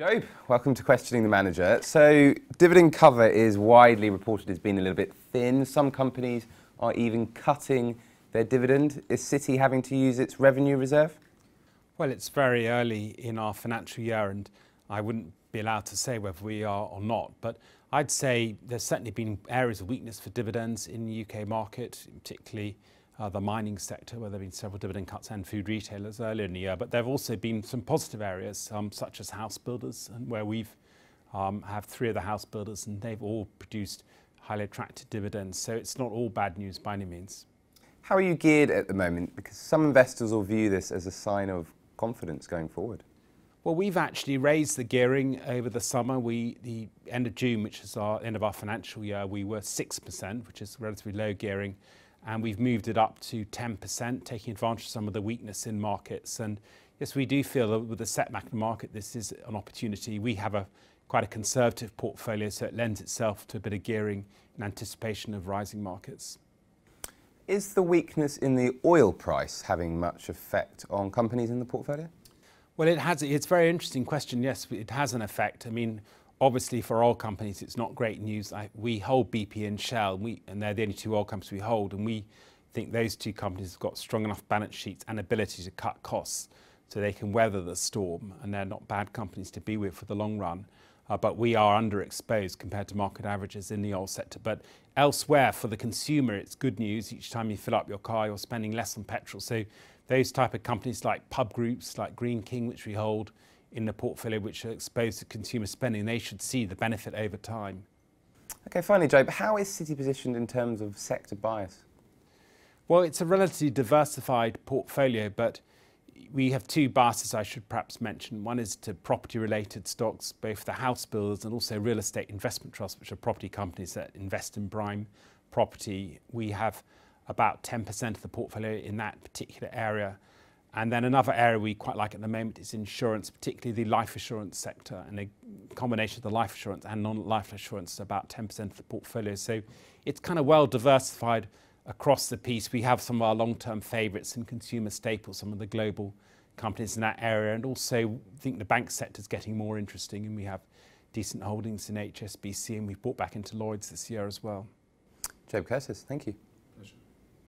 Job, welcome to Questioning the Manager. So, dividend cover is widely reported as being a little bit thin. Some companies are even cutting their dividend. Is City having to use its revenue reserve? Well, it's very early in our financial year, and I wouldn't be allowed to say whether we are or not. But I'd say there's certainly been areas of weakness for dividends in the UK market, particularly uh, the mining sector, where there have been several dividend cuts and food retailers earlier in the year. But there have also been some positive areas, um, such as house builders, and where we've um, have three of the house builders, and they've all produced highly attractive dividends. So it's not all bad news by any means. How are you geared at the moment? Because some investors will view this as a sign of confidence going forward. Well, we've actually raised the gearing over the summer. We, the end of June, which is our end of our financial year, we were 6%, which is relatively low gearing and we've moved it up to 10%, taking advantage of some of the weakness in markets. And yes, we do feel that with the setback in the market, this is an opportunity. We have a quite a conservative portfolio, so it lends itself to a bit of gearing in anticipation of rising markets. Is the weakness in the oil price having much effect on companies in the portfolio? Well, it has. It's a very interesting question. Yes, it has an effect. I mean, obviously for oil companies, it's not great news. I, we hold BP and Shell, and, we, and they're the only two oil companies we hold, and we think those two companies have got strong enough balance sheets and ability to cut costs so they can weather the storm, and they're not bad companies to be with for the long run. Uh, but we are underexposed compared to market averages in the oil sector. But elsewhere, for the consumer, it's good news. Each time you fill up your car, you're spending less on petrol. So those type of companies like pub groups, like Greene King, which we hold, in the portfolio which are exposed to consumer spending, they should see the benefit over time. Okay, finally, Joe, but how is City positioned in terms of sector bias? Well, it's a relatively diversified portfolio, but we have two biases I should perhaps mention. One is to property-related stocks, both the house builders and also real estate investment trusts, which are property companies that invest in prime property. We have about 10% of the portfolio in that particular area. And then another area we quite like at the moment is insurance, particularly the life assurance sector. And a combination of the life assurance and non-life assurance is about 10% of the portfolio. So it's kind of well diversified across the piece. We have some of our long-term favourites in consumer staples, some of the global companies in that area. And also I think the bank sector is getting more interesting and we have decent holdings in HSBC and we've bought back into Lloyds this year as well. Job Curtis, thank you.